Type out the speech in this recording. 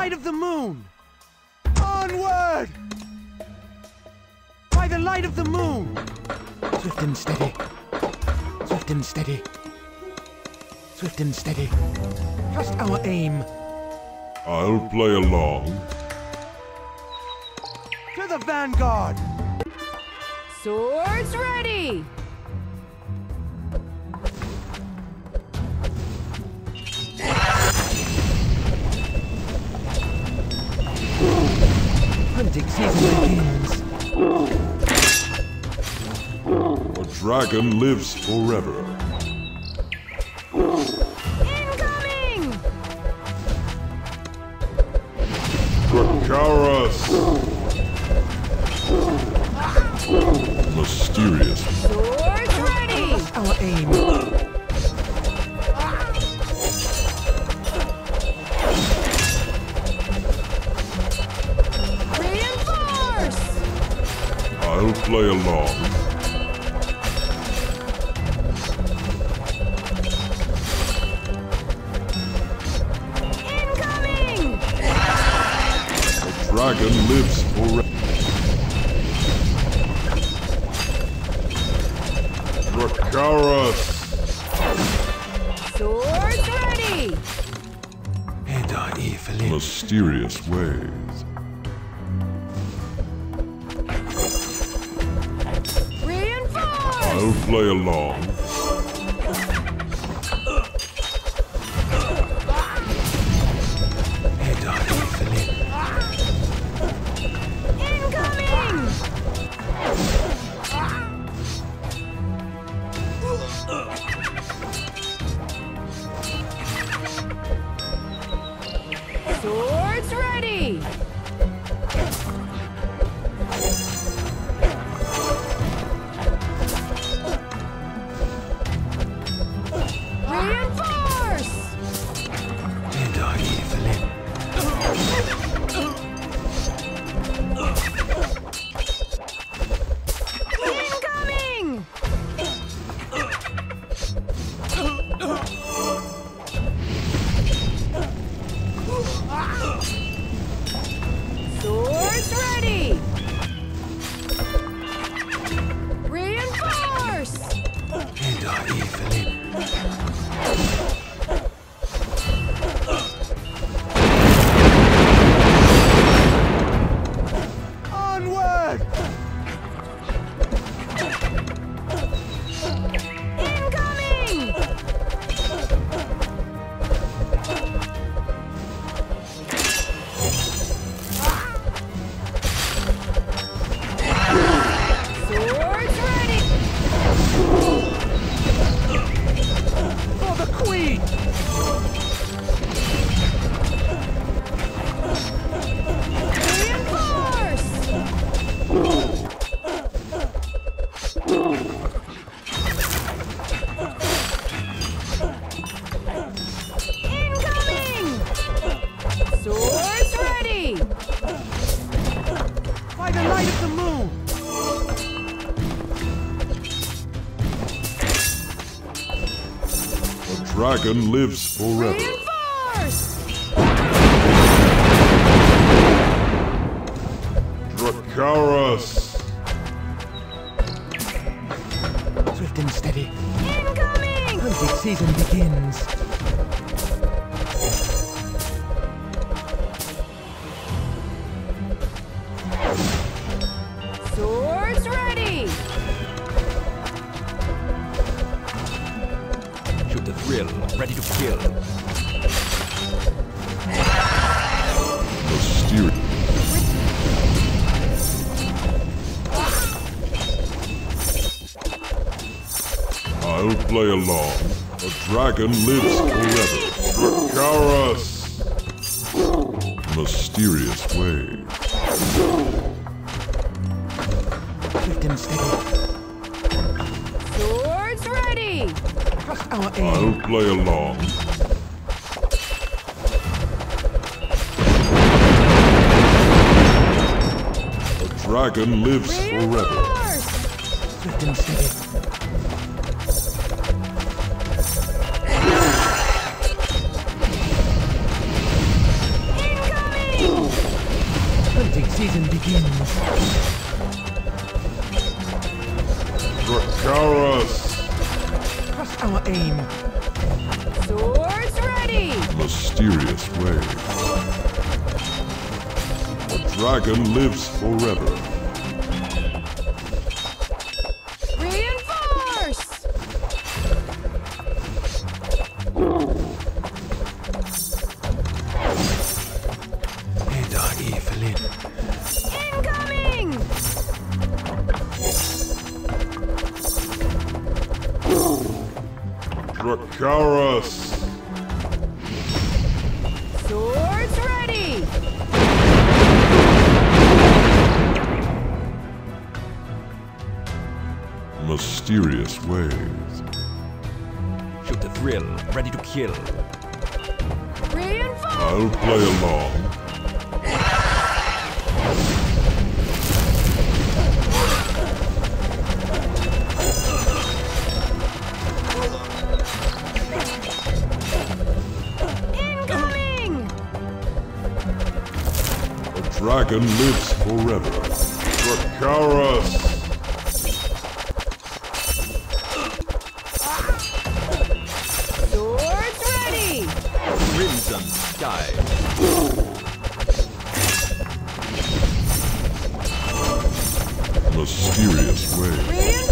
light of the moon! Onward! By the light of the moon! Swift and steady. Swift and steady. Swift and steady. Trust our aim. I'll play along. To the vanguard! Swords ready! Hunting season begins. A dragon lives forever. Incoming! Dracarys! Mysterious. Swords ready! Our aim. Play along. Incoming! A dragon lives forever. Dracarys! Swords ready! Eda Evelyn. Mysterious ways. I'll play along. Dragon lives forever. Reinforce! Dracarys! Swift and steady. Incoming! Hunting season begins. Ready to kill. Mysterious. I'll play along. A dragon lives forever. Dracarys! Mysterious ways. Swift and steady. Our I'll play along. A dragon lives forever. Reinforce! Swift and steady. Incoming! fighting season begins. Dracarys! Trust our aim. Swords ready. Mysterious way. A dragon lives forever. Dracarys! Swords ready. Mysterious ways. Shoot the thrill, ready to kill. Reinforce. I'll play along. Dragon lives forever. Dracarys! Swords ready. Crimson Sky. Mysterious ways. Reinforce.